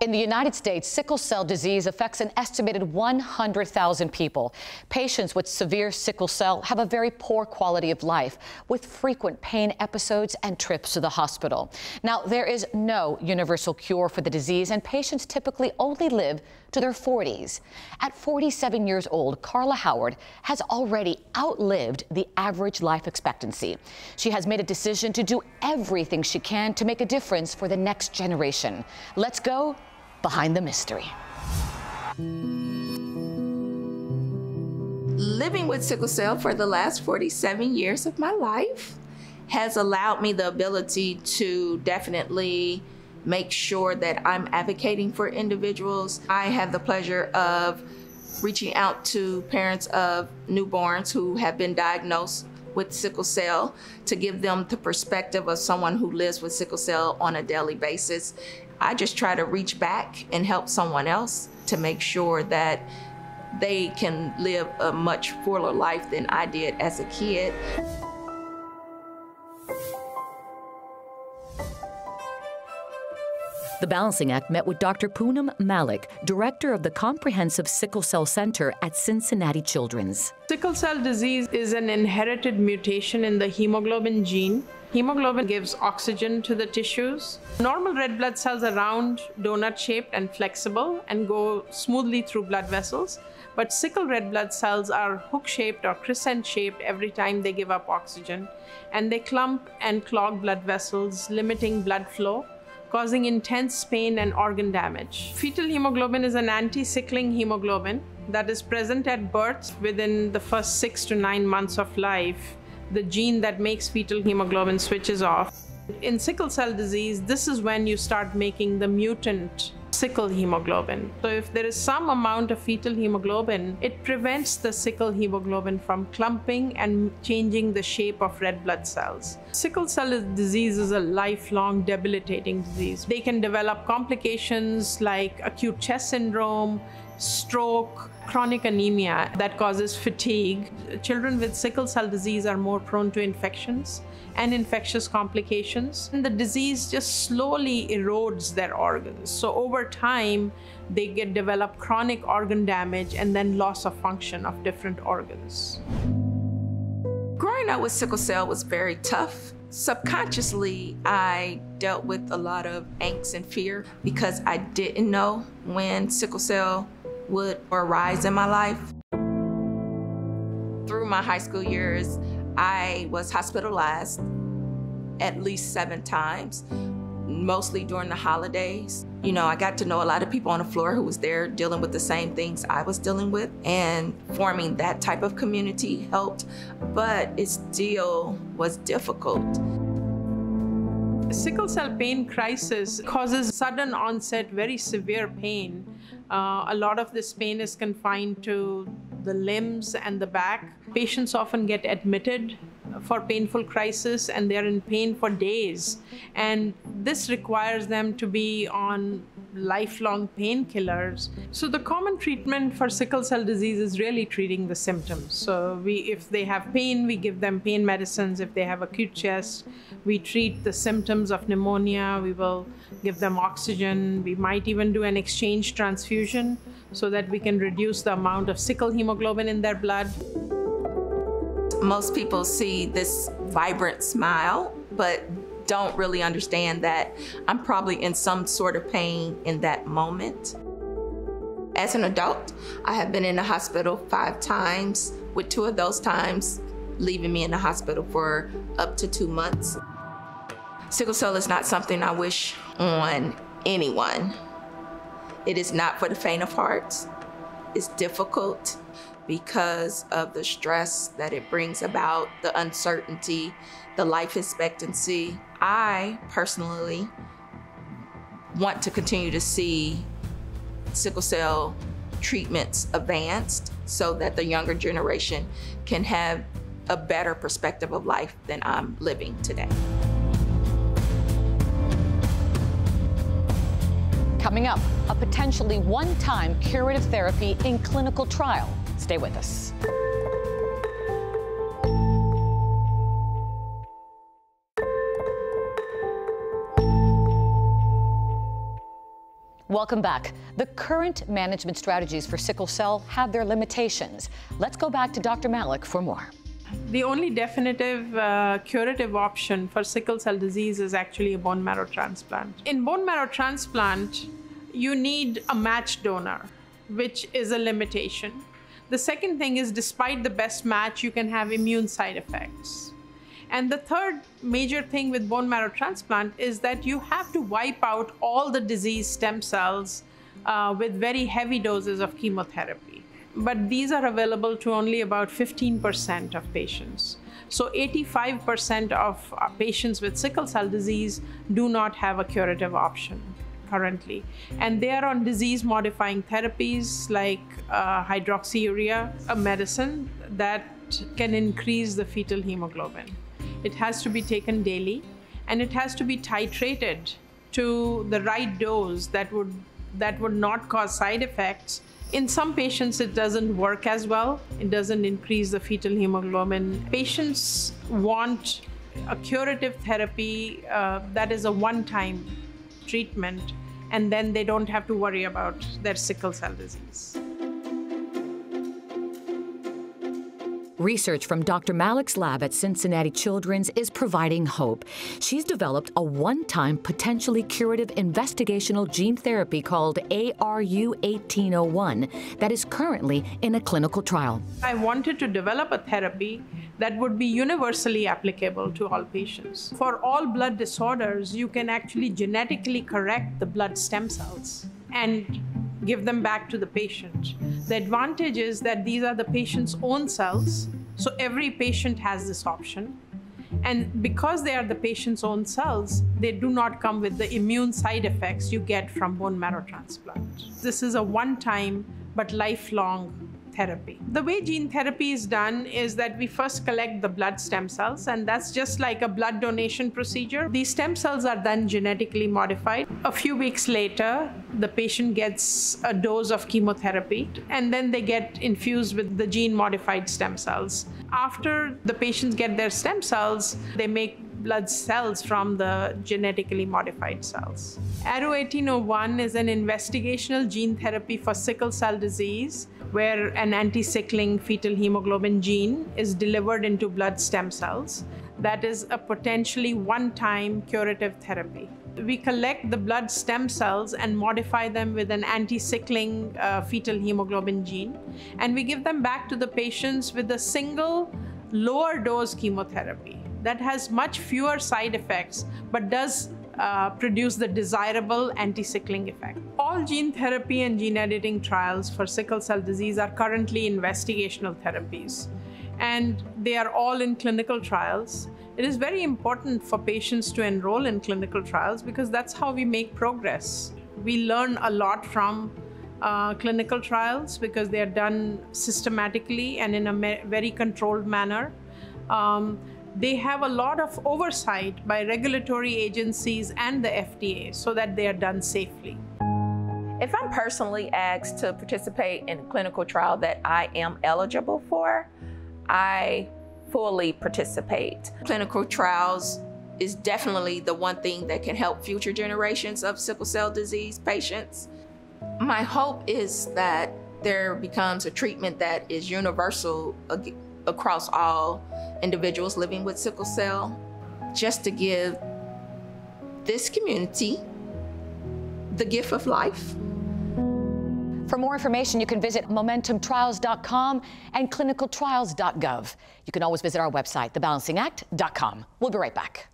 In the United States, sickle cell disease affects an estimated 100,000 people. Patients with severe sickle cell have a very poor quality of life with frequent pain episodes and trips to the hospital. Now, there is no universal cure for the disease, and patients typically only live to their 40s. At 47 years old, Carla Howard has already outlived the average life expectancy. She has made a decision to do everything she can to make a difference for the next generation. Let's go behind the mystery. Living with sickle cell for the last 47 years of my life has allowed me the ability to definitely make sure that I'm advocating for individuals. I have the pleasure of reaching out to parents of newborns who have been diagnosed with sickle cell to give them the perspective of someone who lives with sickle cell on a daily basis I just try to reach back and help someone else to make sure that they can live a much fuller life than I did as a kid. The Balancing Act met with Dr. Poonam Malik, director of the Comprehensive Sickle Cell Center at Cincinnati Children's. Sickle cell disease is an inherited mutation in the hemoglobin gene Hemoglobin gives oxygen to the tissues. Normal red blood cells are round, donut-shaped and flexible and go smoothly through blood vessels. But sickle red blood cells are hook-shaped or crescent-shaped every time they give up oxygen. And they clump and clog blood vessels, limiting blood flow, causing intense pain and organ damage. Fetal hemoglobin is an anti-sickling hemoglobin that is present at birth within the first six to nine months of life the gene that makes fetal hemoglobin switches off. In sickle cell disease, this is when you start making the mutant sickle hemoglobin. So if there is some amount of fetal hemoglobin, it prevents the sickle hemoglobin from clumping and changing the shape of red blood cells. Sickle cell disease is a lifelong debilitating disease. They can develop complications like acute chest syndrome, stroke, chronic anemia that causes fatigue. Children with sickle cell disease are more prone to infections and infectious complications. And the disease just slowly erodes their organs. So over time, they get develop chronic organ damage and then loss of function of different organs. Growing up with sickle cell was very tough. Subconsciously, I dealt with a lot of angst and fear because I didn't know when sickle cell would arise in my life. Through my high school years, I was hospitalized at least seven times, mostly during the holidays. You know, I got to know a lot of people on the floor who was there dealing with the same things I was dealing with, and forming that type of community helped, but it still was difficult. Sickle cell pain crisis causes sudden onset, very severe pain uh, a lot of this pain is confined to the limbs and the back. Patients often get admitted for painful crisis and they're in pain for days. And this requires them to be on lifelong painkillers. So the common treatment for sickle cell disease is really treating the symptoms. So we, if they have pain, we give them pain medicines. If they have acute chest, we treat the symptoms of pneumonia. We will give them oxygen. We might even do an exchange transfusion so that we can reduce the amount of sickle hemoglobin in their blood. Most people see this vibrant smile, but don't really understand that I'm probably in some sort of pain in that moment. As an adult, I have been in the hospital five times, with two of those times leaving me in the hospital for up to two months. Sickle cell is not something I wish on anyone. It is not for the faint of heart. It's difficult because of the stress that it brings about, the uncertainty, the life expectancy. I personally want to continue to see sickle cell treatments advanced so that the younger generation can have a better perspective of life than I'm living today. Coming up, a potentially one-time curative therapy in clinical trial. Stay with us. Welcome back. The current management strategies for sickle cell have their limitations. Let's go back to Dr. Malik for more. The only definitive uh, curative option for sickle cell disease is actually a bone marrow transplant. In bone marrow transplant, you need a match donor, which is a limitation. The second thing is, despite the best match, you can have immune side effects. And the third major thing with bone marrow transplant is that you have to wipe out all the disease stem cells uh, with very heavy doses of chemotherapy. But these are available to only about 15% of patients. So 85% of uh, patients with sickle cell disease do not have a curative option currently. And they are on disease modifying therapies like uh, hydroxyurea, a medicine that can increase the fetal hemoglobin. It has to be taken daily and it has to be titrated to the right dose that would that would not cause side effects. In some patients, it doesn't work as well. It doesn't increase the fetal hemoglobin. Patients want a curative therapy uh, that is a one time treatment, and then they don't have to worry about their sickle cell disease. Research from Dr. Malik's lab at Cincinnati Children's is providing hope. She's developed a one time, potentially curative investigational gene therapy called ARU 1801 that is currently in a clinical trial. I wanted to develop a therapy that would be universally applicable to all patients. For all blood disorders, you can actually genetically correct the blood stem cells and give them back to the patient. The advantage is that these are the patient's own cells, so every patient has this option. And because they are the patient's own cells, they do not come with the immune side effects you get from bone marrow transplant. This is a one time but lifelong therapy. The way gene therapy is done is that we first collect the blood stem cells, and that's just like a blood donation procedure. These stem cells are then genetically modified. A few weeks later, the patient gets a dose of chemotherapy, and then they get infused with the gene modified stem cells. After the patients get their stem cells, they make blood cells from the genetically modified cells. ARU 1801 is an investigational gene therapy for sickle cell disease where an anti-sickling fetal hemoglobin gene is delivered into blood stem cells. That is a potentially one-time curative therapy. We collect the blood stem cells and modify them with an anti-sickling uh, fetal hemoglobin gene, and we give them back to the patients with a single lower dose chemotherapy that has much fewer side effects but does uh, produce the desirable anti-sickling effect. All gene therapy and gene editing trials for sickle cell disease are currently investigational therapies, and they are all in clinical trials. It is very important for patients to enroll in clinical trials because that's how we make progress. We learn a lot from uh, clinical trials because they are done systematically and in a very controlled manner. Um, they have a lot of oversight by regulatory agencies and the FDA so that they are done safely. If I'm personally asked to participate in a clinical trial that I am eligible for, I fully participate. Clinical trials is definitely the one thing that can help future generations of sickle cell disease patients. My hope is that there becomes a treatment that is universal across all individuals living with sickle cell, just to give this community the gift of life. For more information, you can visit momentumtrials.com and clinicaltrials.gov. You can always visit our website, thebalancingact.com. We'll be right back.